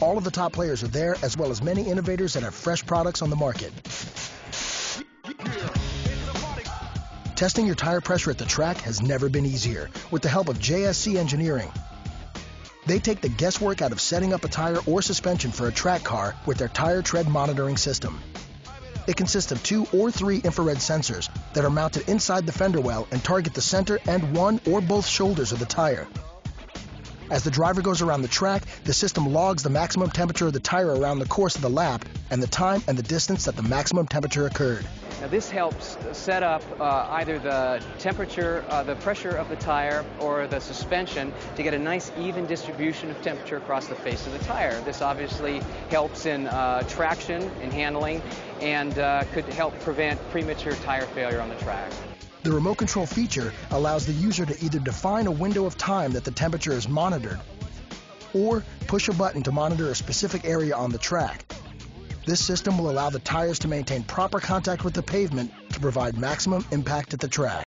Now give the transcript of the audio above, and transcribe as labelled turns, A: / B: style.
A: All of the top players are there, as well as many innovators that have fresh products on the market. Testing your tire pressure at the track has never been easier with the help of JSC Engineering. They take the guesswork out of setting up a tire or suspension for a track car with their tire tread monitoring system. It consists of two or three infrared sensors that are mounted inside the fender well and target the center and one or both shoulders of the tire. As the driver goes around the track, the system logs the maximum temperature of the tire around the course of the lap and the time and the distance that the maximum temperature occurred.
B: Now this helps set up uh, either the temperature, uh, the pressure of the tire or the suspension to get a nice even distribution of temperature across the face of the tire. This obviously helps in uh, traction and handling and uh, could help prevent premature tire failure on the track.
A: The remote control feature allows the user to either define a window of time that the temperature is monitored or push a button to monitor a specific area on the track. This system will allow the tires to maintain proper contact with the pavement to provide maximum impact at the track.